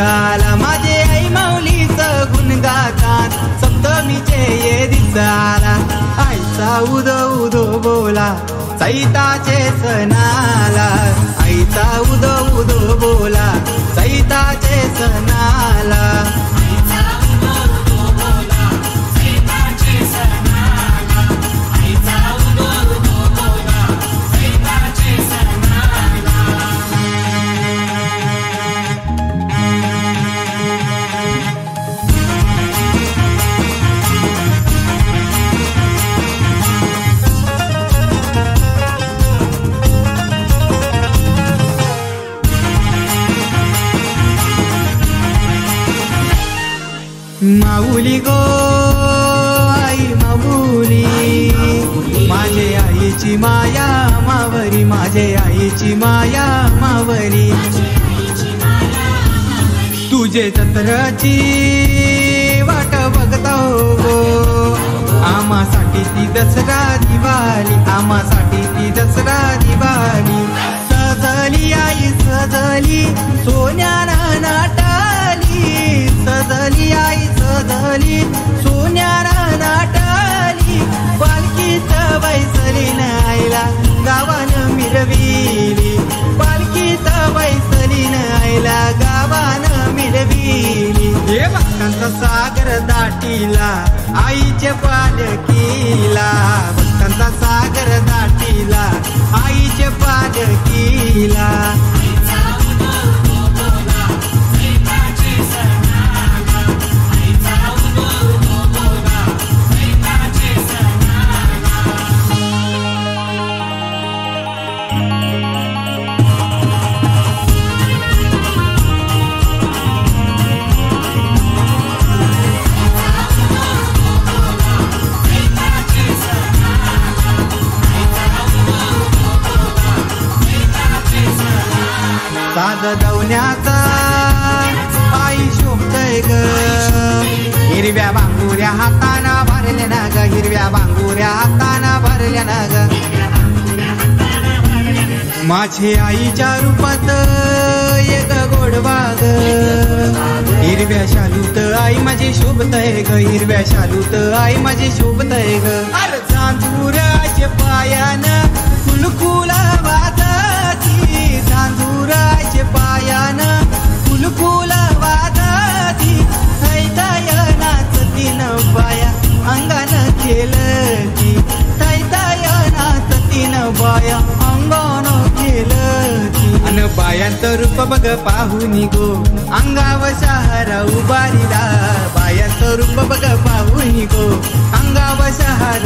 दिसाला माझे आई माऊलीचं गुण गातात. सप्तमीचे ये दिसाला आईचा उदो उदो बोला. सैताचे सणाला. आईचा उदो उदो बोला. सैताचे सणाला माऊली गो आई माऊली. माझे आईची माया मावरी. माझे आईची माया मावरी. तुझे जत्राची वाट बघतो गो. आमासाठी ती दसरा दिवाळी आमासाठी ती दसरा दिवाळी सजली आई सजली सोन्याला सजली सोन्यानं नाटाली पालखीत बैसली नायला गावानं मिरविली. पालखीत बैसली नायला गावानं मिरविली. हे भक्तांचा सागर दाटीला आईच्या पालखीला. भक्तांचा सागर दाटी साज दवण्याचा शोभतय ग. हिरव्या बांगुऱ्या हाताना भरल्या ना ग. हिरव्या बांगुऱ्या हाताना भरल्या ना ग. माझे आईच्या रूपात एक गोडवा ग हिरव्या शालूत आई माझी शोभतय ग. हिरव्या शालूत आई माझी शोभतय ग. अरे चांदुराच्या पायान फुलफुल अन बायांचं रूप बघ पाहुनी गो अंगाव शहरा उभारीला. बायांचं रूप बघ पाहुनी गो अंगाव शहरा